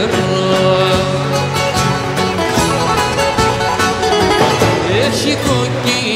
χοντρό Έχει κοκκινή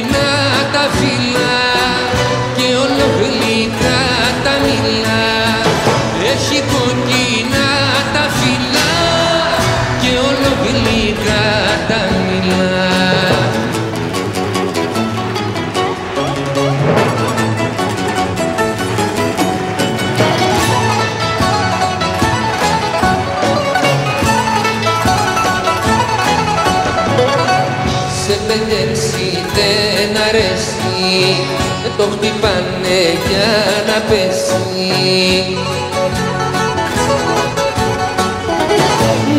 το χτυπάνε για να πέσει.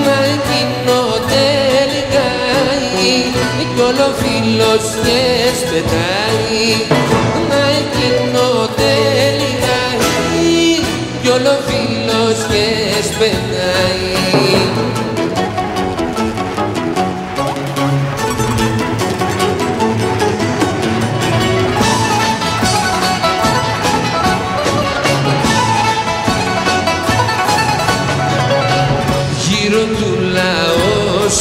Μα εκείνο τελικά κι όλο φίλος και σπετάει. Μα εκείνο τελικά κι όλο φίλος και σπετάει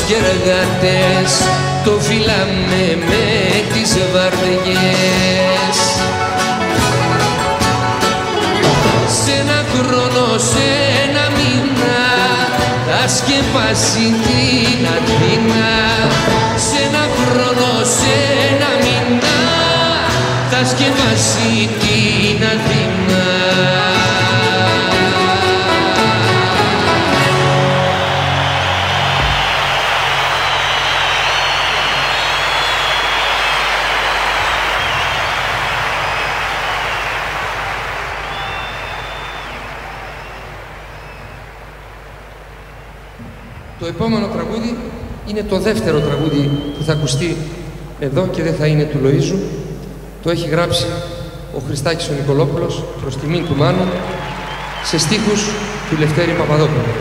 και εργάτες το φυλάμε με τις βαρδιές. Σε ένα χρόνο, σε ένα μήνα θα σκεπάσει την Αθήνα. Σε ένα χρόνο, σε ένα μήνα θα σκεπάσει την Αθήνα Το επόμενο τραγούδι είναι το δεύτερο τραγούδι που θα ακουστεί εδώ και δεν θα είναι του Λοΐζου. Το έχει γράψει ο Χριστάκης ο Νικολόπουλος προς τιμήν του Μάνου σε στίχους του Λευτέρη Παπαδόπουλου.